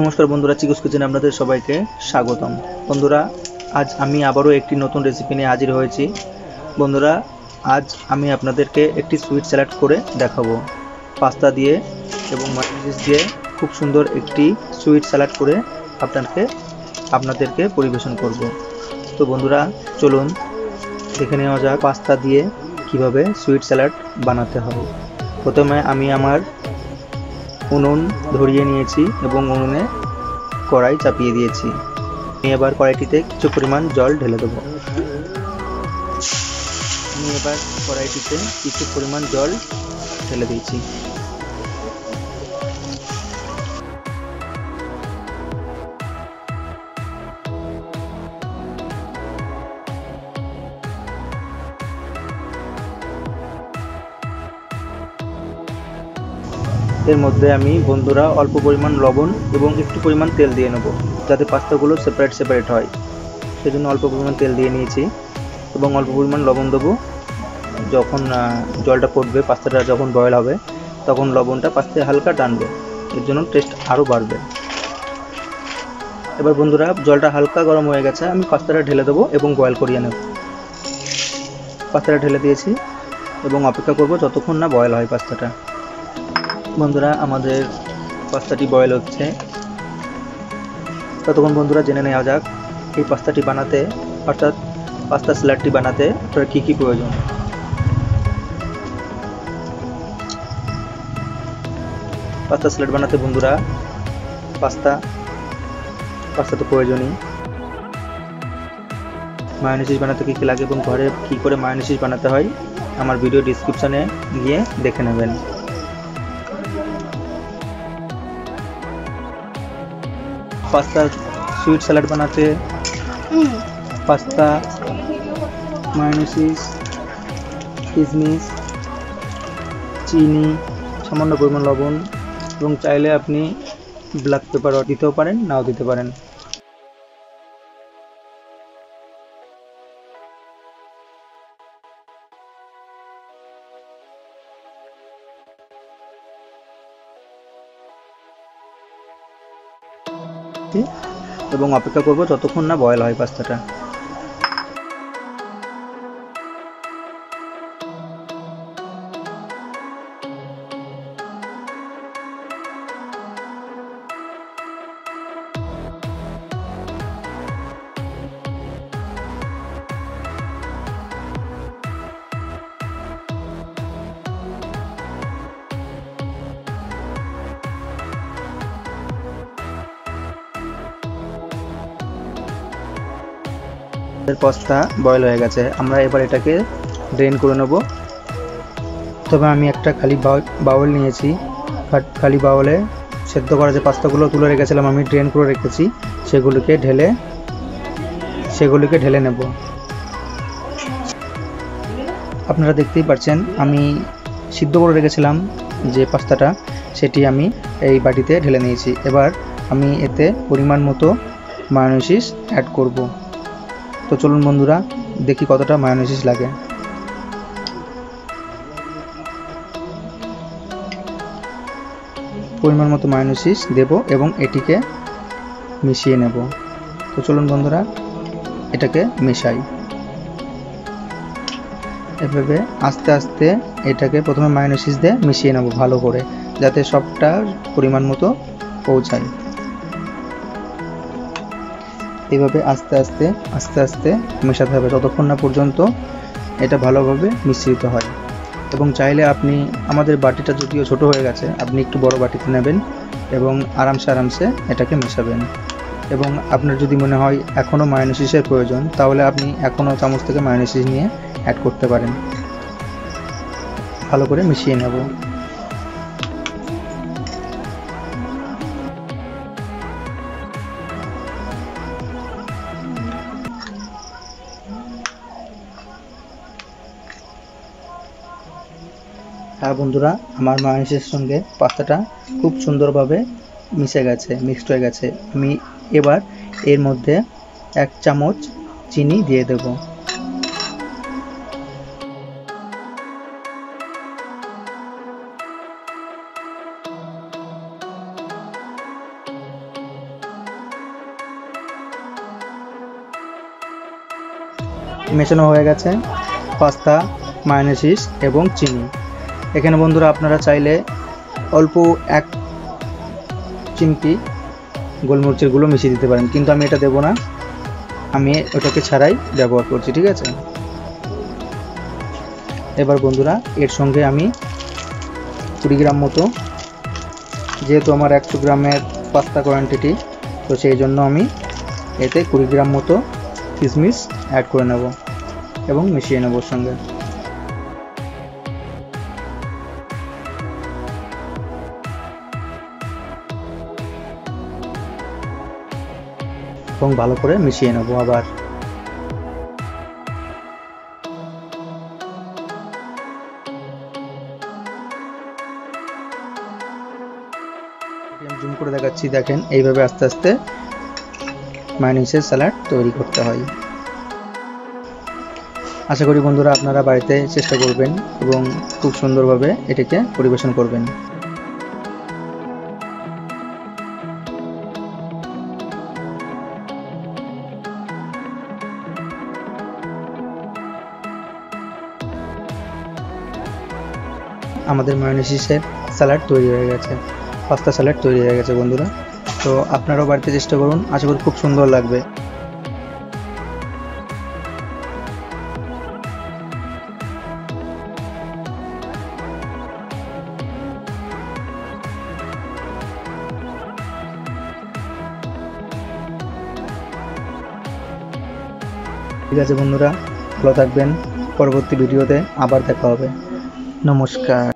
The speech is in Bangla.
নমস্কার বন্ধুরা, চিকুস কিচেনে আপনাদের সবাইকে স্বাগতম। বন্ধুরা, আজ আমি আবারও একটি নতুন রেসিপি নিয়ে হাজির হয়েছি। বন্ধুরা, আজ আমি আপনাদেরকে একটি সুইট স্যালাড করে দেখাবো। পাস্তা দিয়ে এবং মায়োনিজ দিয়ে খুব সুন্দর একটি সুইট স্যালাড করে আপনাকে, আপনাদেরকে পরিবেশন করব। তো বন্ধুরা, চলুন দেখে নেওয়া যাক পাস্তা দিয়ে কীভাবে সুইট স্যালাড বানাতে হবে প্রথমে আমি আমার উনুন ধরিয়ে নিয়েছি এবং উনুনে কড়াই চাপিয়ে দিয়েছি। আমি এবার কড়াইটিতে কিছু পরিমাণ জল ঢেলে দেবো। আমি এবার কড়াইটিতে কিছু পরিমাণ জল ঢেলে দিয়েছি। এর মধ্যে আমি বন্ধুরা অল্প পরিমাণ লবণ এবং একটু পরিমাণ তেল দিয়ে নেব, যাতে পাস্তাগুলো সেপারেট সেপারেট হয়। সেজন্য অল্প পরিমাণ তেল দিয়ে নিয়েছি এবং অল্প পরিমাণ লবণ দেবো। যখন জলটা পড়বে, পাস্তাটা যখন বয়েল হবে, তখন লবণটা পাস্তায় হালকা টানবে। এর জন্য টেস্ট আরও বাড়বে। এবার বন্ধুরা, জলটা হালকা গরম হয়ে গেছে, আমি পাস্তাটা ঢেলে দেবো এবং বয়েল করিয়ে নেব। পাস্তাটা ঢেলে দিয়েছি এবং অপেক্ষা করব যতক্ষণ না বয়েল হয় পাস্তাটা। বন্ধুরা, আমাদের পাস্তাটি বয়েল হচ্ছে। ততক্ষণ বন্ধুরা জেনে নেওয়া যাক, এই পাস্তাটি বানাতে, অর্থাৎ পাস্তা স্যালাডটি বানাতে আপনার কী কী প্রয়োজন। পাস্তা স্যালাড বানাতে বন্ধুরা, পাস্তা পাস্তা তো প্রয়োজনই। মায়োনিসিস বানাতে কী কী লাগে এবং ঘরে কী করে মায়োনিসিস বানাতে হয়, আমার ভিডিও ডিসক্রিপশানে গিয়ে দেখে নেবেন। পাস্তা সুইট স্যালাড বানাতে। পাস্তা মায়োনিসিস কিসমিস চিনি সামান্য পরিমাণ লবণ এবং চাইলে আপনি ব্ল্যাক পেপার দিতেও পারেন নাও দিতে পারেন। এবং অপেক্ষা করব যতক্ষণ না বয়েল হয় পাস্তাটা। পাস্তা বয়েল হয়ে গেছে। আমরা এবার এটাকে ড্রেন করে নেব। তবে আমি একটা খালি বাউল নিয়েছি। খালি বাউলে সেদ্ধ করা যে পাস্তাগুলো তুলে রেখেছিলাম আমি ড্রেন করে রেখেছি, সেগুলিকে ঢেলে সেগুলিকে ঢেলে নেব। আপনারা দেখতেই পাচ্ছেন আমি সিদ্ধ করে রেখেছিলাম যে পাস্তাটা, সেটি আমি এই বাটিতে ঢেলে নিয়েছি। এবার আমি এতে পরিমাণ মতো মায়োনিসিস অ্যাড করব। তো চলুন বন্ধুরা, দেখি কতটা মায়োনিসিস লাগে। পরিমাণ মতো মায়োনিসিস দেব এবং এটিকে মিশিয়ে নেব। তো চলুন বন্ধুরা, এটাকে মেশাই। এভাবে আস্তে আস্তে এটাকে প্রথমে মায়োনিসিস দিয়ে মিশিয়ে নেব ভালো করে, যাতে সবটা পরিমাণ মতো পৌঁছায়। এইভাবে আস্তে আস্তে আস্তে আস্তে মেশাতে হবে। ততক্ষণ না পর্যন্ত এটা ভালোভাবে মিশ্রিত হয়। এবং চাইলে আপনি, আমাদের বাটিটা যদিও ছোট হয়ে গেছে, আপনি একটু বড় বাটিতে নেবেন এবং আরামসে আরামসে এটাকে মেশাবেন। এবং আপনার যদি মনে হয় এখনও মায়োনিসিসের প্রয়োজন, তাহলে আপনি এখনও চামচ থেকে মায়োনিসিস নিয়ে অ্যাড করতে পারেন। ভালো করে মিশিয়ে নেব। আর বন্ধুরা, আমার মাংসের সঙ্গে পাস্তাটা খুব সুন্দরভাবে মিশে গেছে মিক্সড হয়ে গেছে। আমি এবার এর মধ্যে এক চামচ চিনি দিয়ে দেব। মেশানো হয়ে গেছে পাস্তা মায়নেসিস এবং চিনি। এখানে বন্ধুরা আপনারা চাইলে অল্প এক চিমটি গোলমরিচের গুঁড়ো মিশিয়ে দিতে পারেন, কিন্তু আমি এটা দেবো না। আমি ওটাকে ছাড়াই ব্যবহার করছি, ঠিক আছে? এবার বন্ধুরা, এর সঙ্গে আমি কুড়ি গ্রাম মতো, যেহেতু আমার একশো গ্রামের পাস্তা কোয়ান্টিটি তো সেই জন্য আমি এতে কুড়ি গ্রাম মতো কিশমিশ অ্যাড করে নেব এবং মিশিয়ে নেব সঙ্গে। এবং ভালো করে মিশিয়ে নেব আবার। জুম করে দেখাচ্ছি, দেখেন, এইভাবে আস্তে আস্তে মাইনিসের স্যালাড তৈরি করতে হয়। আশা করি বন্ধুরা আপনারা বাড়িতে চেষ্টা করবেন এবং খুব সুন্দরভাবে এটিকে পরিবেশন করবেন। আমাদের মায়োনিসিসের স্যালাড তৈরি হয়ে গেছে পাস্তা স্যালাড তৈরি হয়ে গেছে বন্ধুরা। তো আপনারাও বাড়িতে চেষ্টা করুন, আশা করি খুব সুন্দর লাগবে। ঠিক আছে বন্ধুরা, ভালো থাকবেন, পরবর্তী ভিডিওতে আবার দেখা হবে। নমস্কার।